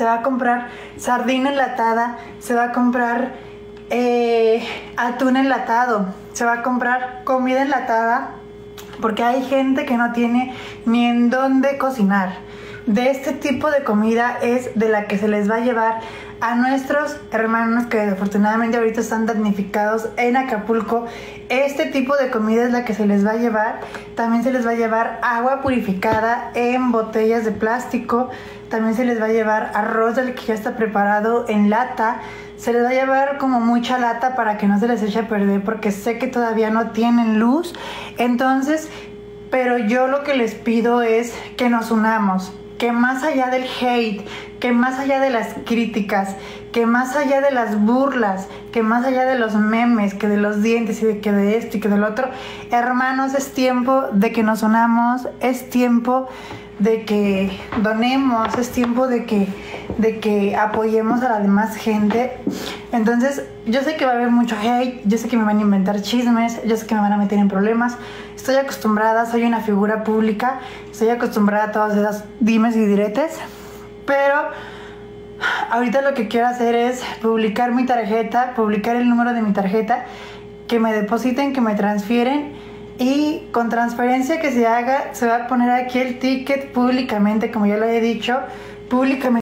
se va a comprar sardina enlatada, se va a comprar eh, atún enlatado, se va a comprar comida enlatada, porque hay gente que no tiene ni en dónde cocinar. De este tipo de comida es de la que se les va a llevar a nuestros hermanos que desafortunadamente ahorita están damnificados en Acapulco. Este tipo de comida es la que se les va a llevar. También se les va a llevar agua purificada en botellas de plástico. También se les va a llevar arroz del que ya está preparado en lata. Se les va a llevar como mucha lata para que no se les eche a perder porque sé que todavía no tienen luz. Entonces, pero yo lo que les pido es que nos unamos, que más allá del hate, que más allá de las críticas, que más allá de las burlas, que más allá de los memes, que de los dientes y de que de esto y que del otro, hermanos, es tiempo de que nos unamos, es tiempo de que donemos, es tiempo de que, de que apoyemos a la demás gente. Entonces, yo sé que va a haber mucho hate, yo sé que me van a inventar chismes, yo sé que me van a meter en problemas. Estoy acostumbrada, soy una figura pública, estoy acostumbrada a todas esas dimes y diretes, pero ahorita lo que quiero hacer es publicar mi tarjeta, publicar el número de mi tarjeta, que me depositen, que me transfieren y con transferencia que se haga se va a poner aquí el ticket públicamente, como ya lo he dicho, públicamente.